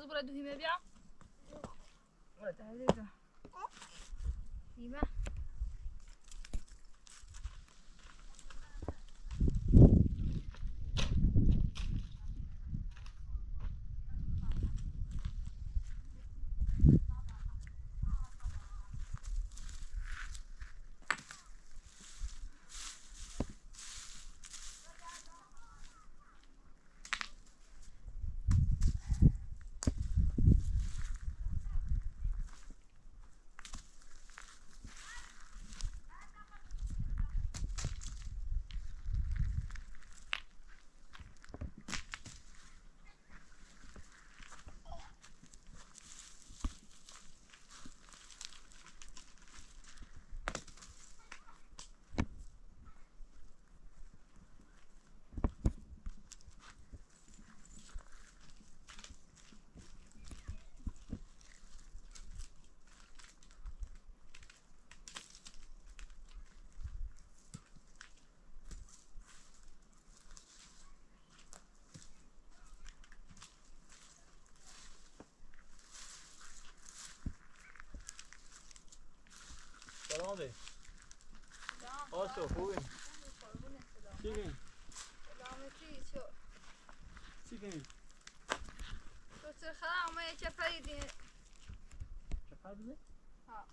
Zobaczmy, do imię bia. O, tak, widzę. Imię. آسو خوبی چی کنی؟ چی کنی؟ دکتر خدا ما یه چپری دین چپر بزن؟ ها.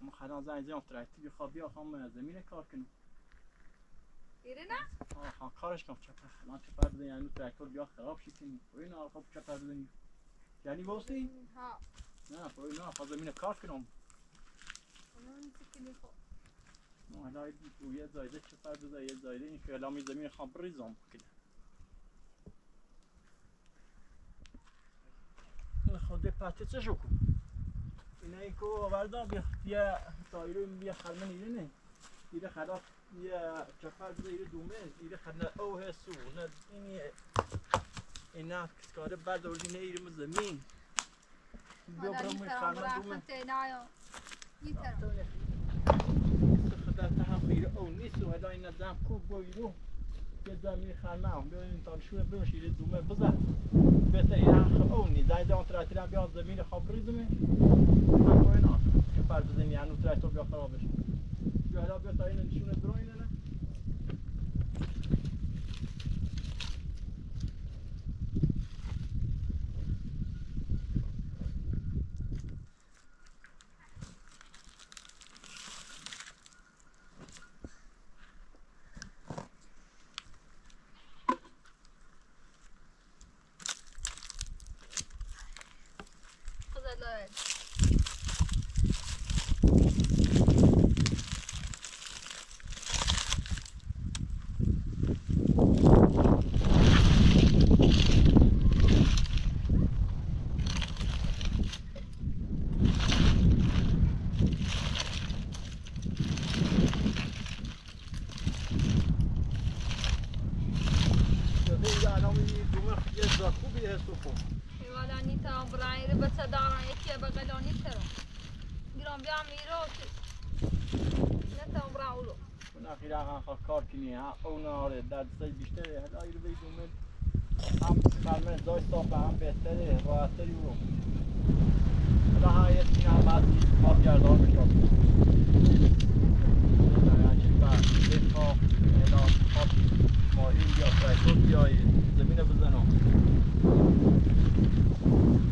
همون خدا زنگ زیم ترکتی خواب بیا خواهم زمین کار کنم ایره نه؟ آه ها کارش کنم چپر خدا چپر بزن یعنی ترکتور بیا خراب شی کنی پوی نه خواب چپر بزنی یعنی باستی؟ ها نه پوی نه خواه زمین کار کنم اونون سکنی خو نه حالا تو یه زایده چپر بزن یه زایده این که الان می زمین خواه بریزم کنه خود پته چه شو کن اینا ای کو آورده بیا بیا تایرو بیا خرمن ایره نه ایره خراب بیا چپر بزن ایره دومه ایره خرمن او هستو نه اینی اینا کاره بعد اوردی نه ایره زمین بیا حالا برام نیترم خرمن برم دومه نایا نیترم خدا هم خیره او نیست و حالا این دم کوب بایرو یه زمین خرمه بیا این تان شوه بروش ایره دومه بزن بهتر این هم او نیست زنی دان تراتیرم بیا زمین خواب بریزمه من کوی نه که پر بزنی هنو ترکتور بیا خرابش بیا حالا بیا تا این نشونه اینه نه خدا لایل بیا این الان این دومه یه زا خوبی هست و خوب ایوالا نیترم برای ایره بچه دارن یکی بغلا نیترم گرام بیا میرو نترم برای اولو اون اخیرا هم خواه کار کنی ها اون آره در سای بیشتره. حالا ایرو بی دومه هم خرمه دای صافه هم بهتره راحتری و حالا ها یه تین هم از آب گردان بشاد ماهی بیا ترکتور بیای زمین بزنم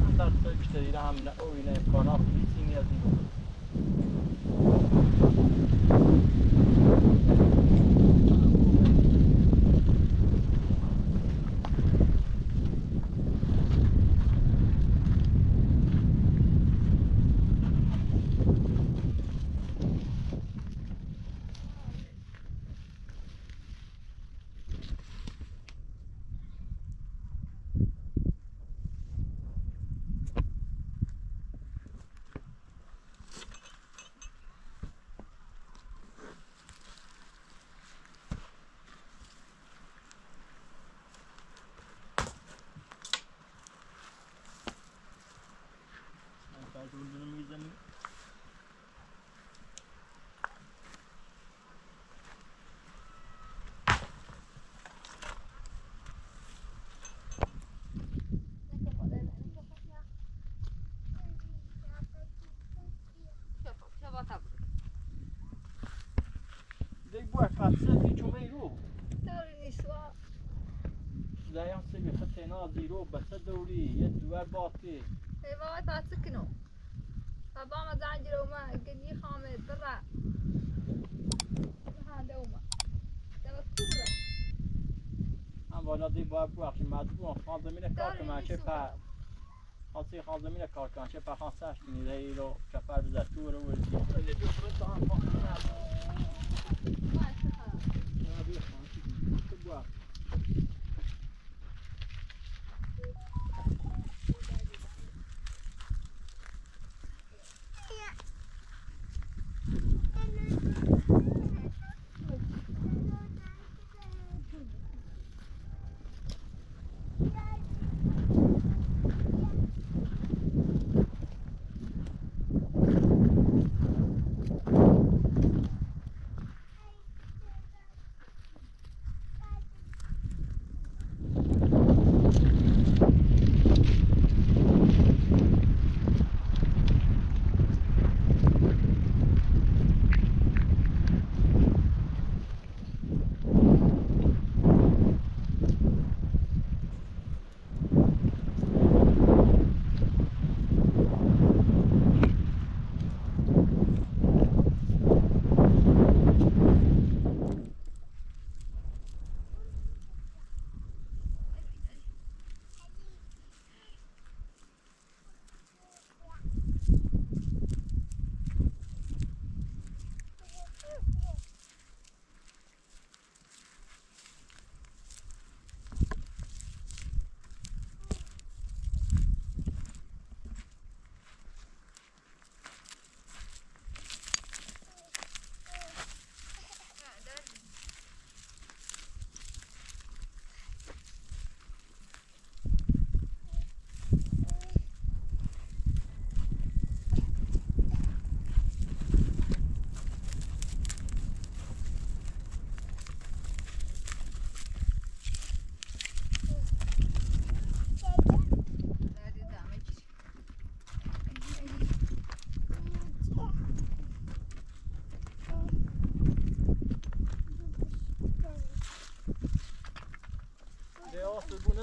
هم در سای بیشتری هم نه او اینه امکانات نیست اینی از این بزن Bunu می‌زنیم بوه قصه چومه رو داری نیسوا زیان سوی خطینا زیرو بسه دوری یه دوه باتی ایوای پاتسکنو بابا ما زنجر وما قدي خامد برا هذا وما كبرى هم والا دی باید بخش مدبون خان زمین کار من چه. پر خاصی خان زمین کار کنن چه پر خان نیده ای رو چپر بزد تو رو ورزی kubwa.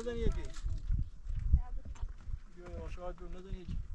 neden yedi? Yok aşağı dur neden yedi?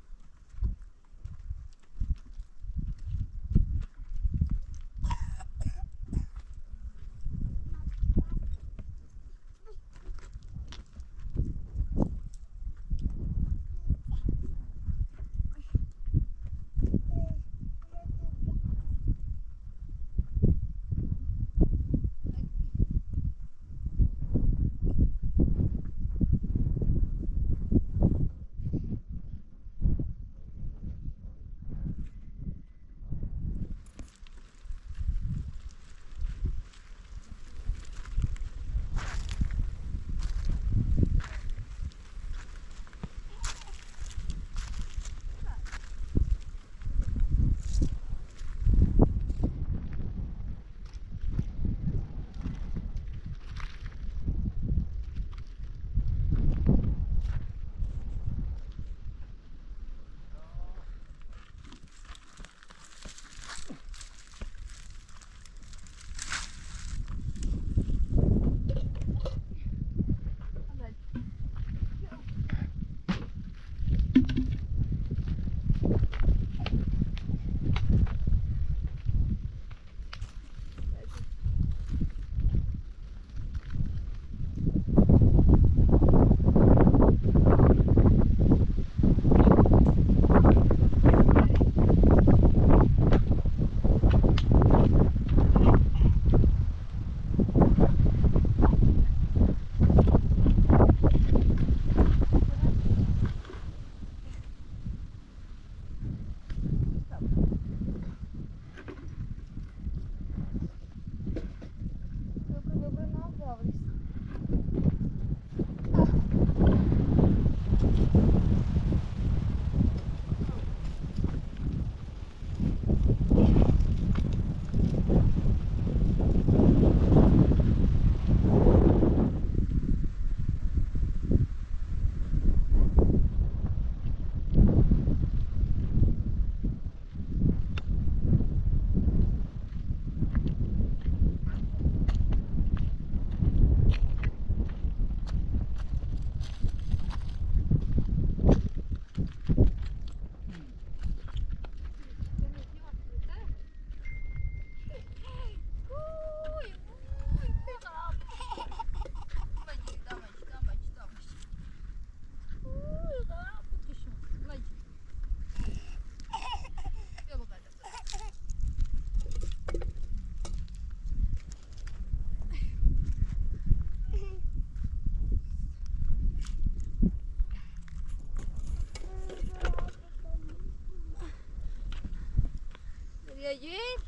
Dia.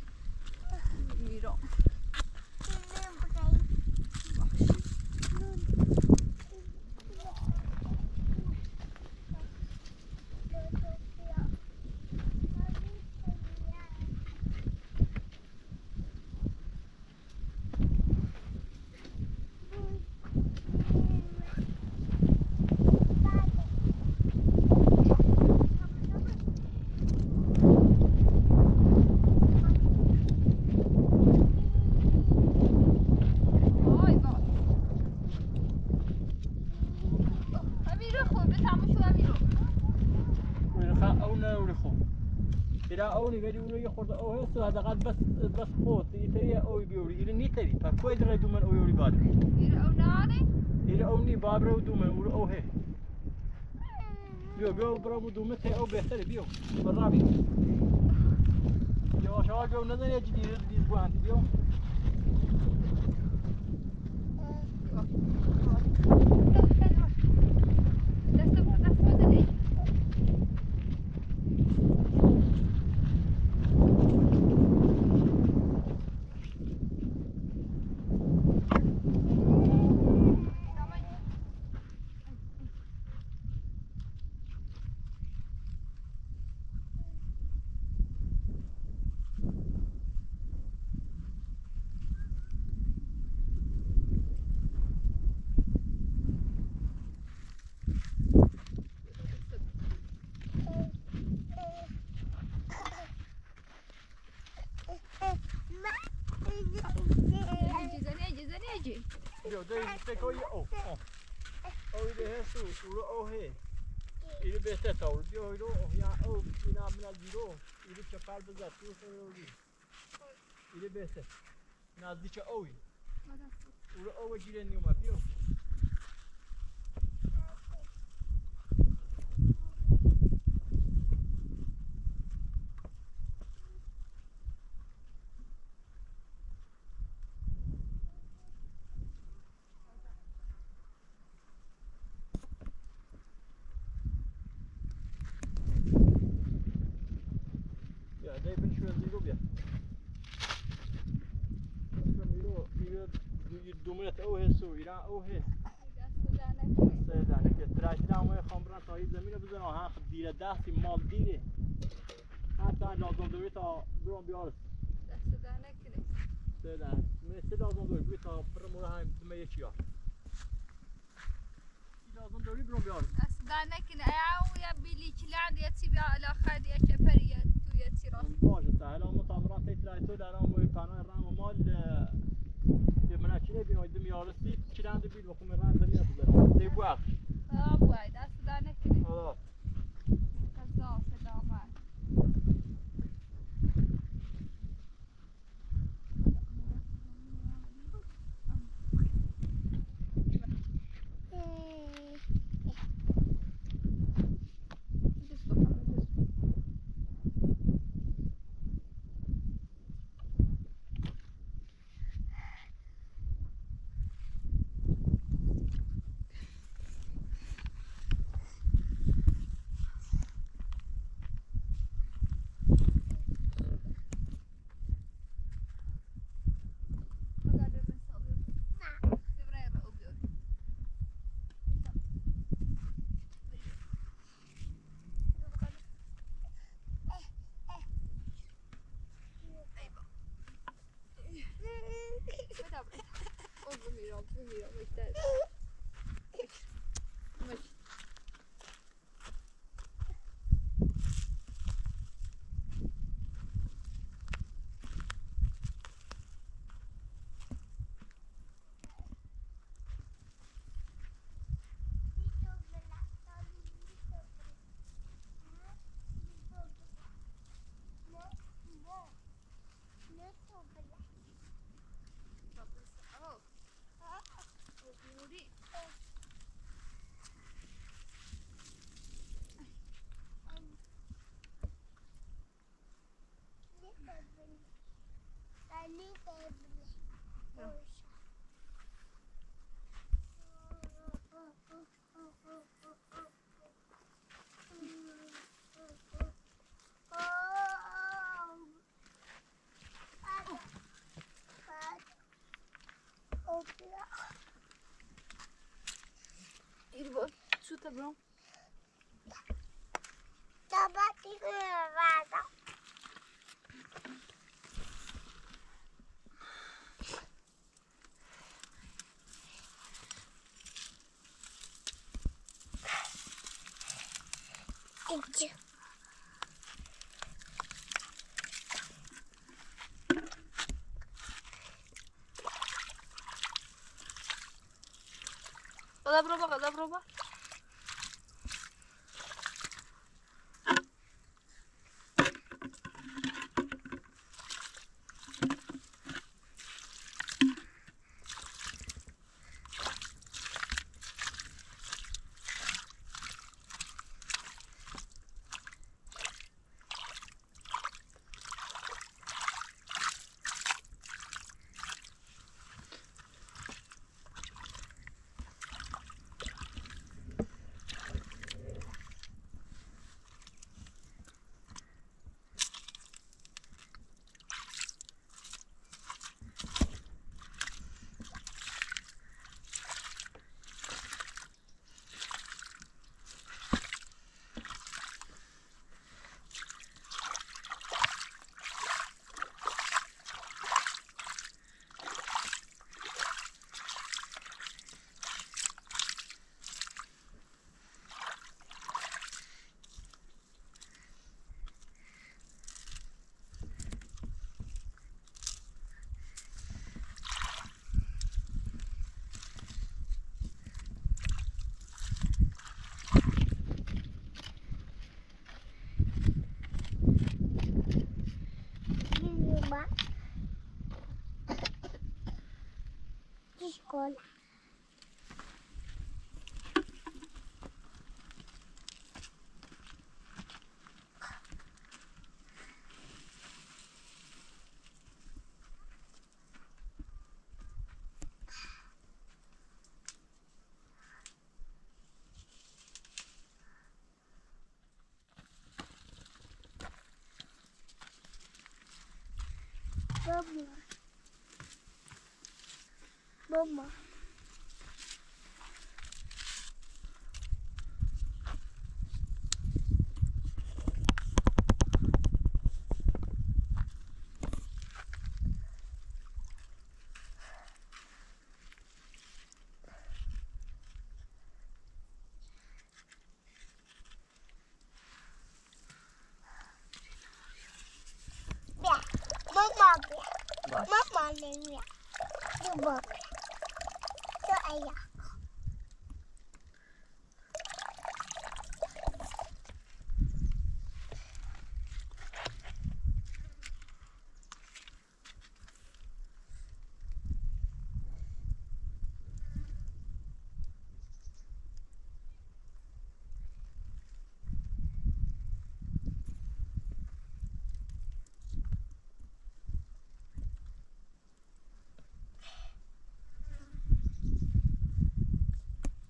برا أو نی بری اونو یه خورده أو هست و حداقل بس بس خود ایتری أو بیوری ایره نیتری تا کوی در دو من أو یوری باد ایره أو نانی ایره أو نی باب رو دو من أو أو هه بیو بیو برو دو مت أو بهتره بیو برا بیو یواش ها جو نظر یه جدید جدید بوانت بیو. det går i å. Och i det här så står det å här. I det bästa talet jag har idag. Jag å i namn Algiro. I det kapall besatt jag för å. I det bästa. Nazdica oy. Ura oy giren yuma piyo. ایران او هست سيدانك تراش دام وي خمران تا زمین بزن ها خب دیره دستی مال دیره. حتی لازم دوی تا برام بیارس. سيدان مثل لازم دوی بی تا برمور هم دمه یکی ها. لازم دوی برام بیارس. باشه سهل هم تامران تی تراش تو در آن وی پناه رام مال یه منه چی نبین وی دم یارسی چی رند بید و خمی رند دنیا بزن تی بو Tá sobrou. Tá batendo levada. Thank Dá pra provar, dá pra provar. call bơm mà Mama, Mama, Mama, Mama, Mama, Mama, 呀。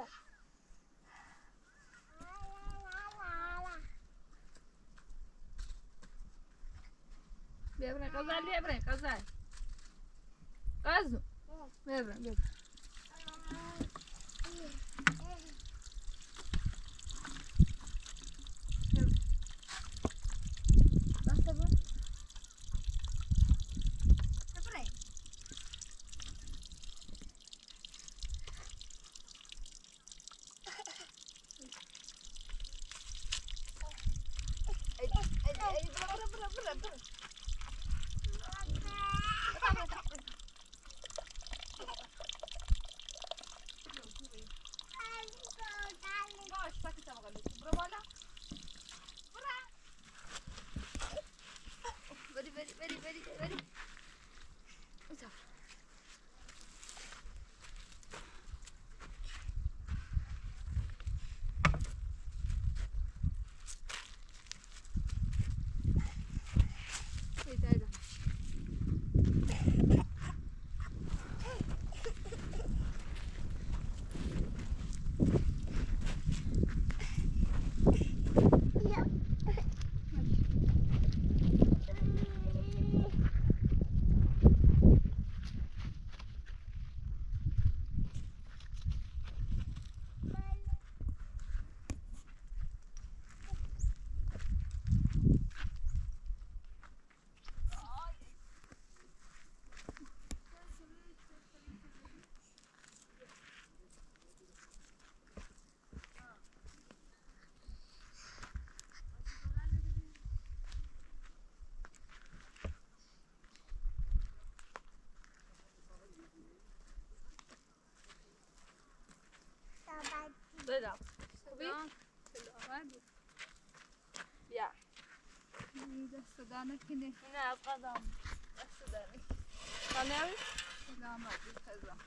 onda. Bebra, casar, bebra, casar. Caso? Bebra, bebra. Ay, para, para, para, para. بدم خوبی؟ سلام سلامت بیا دست در نکنه نه از قدم دست داری تا نمی؟ سلامت پزم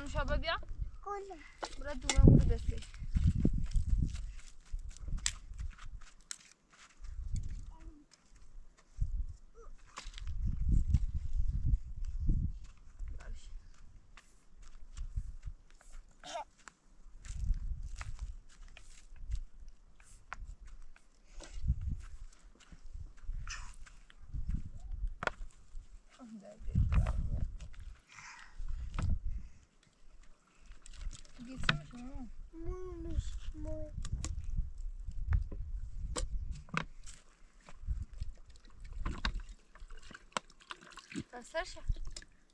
Anuşa bebea? Bună. Bună, dumă, unde găsești?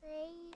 Oui.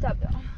Capek,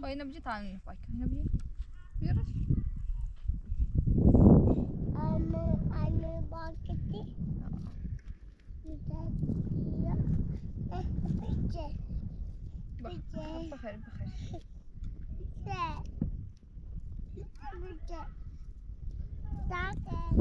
Powinno być idealnie w bajkach. Powinno być. Wiesz? Bakar, bakar. Bakar.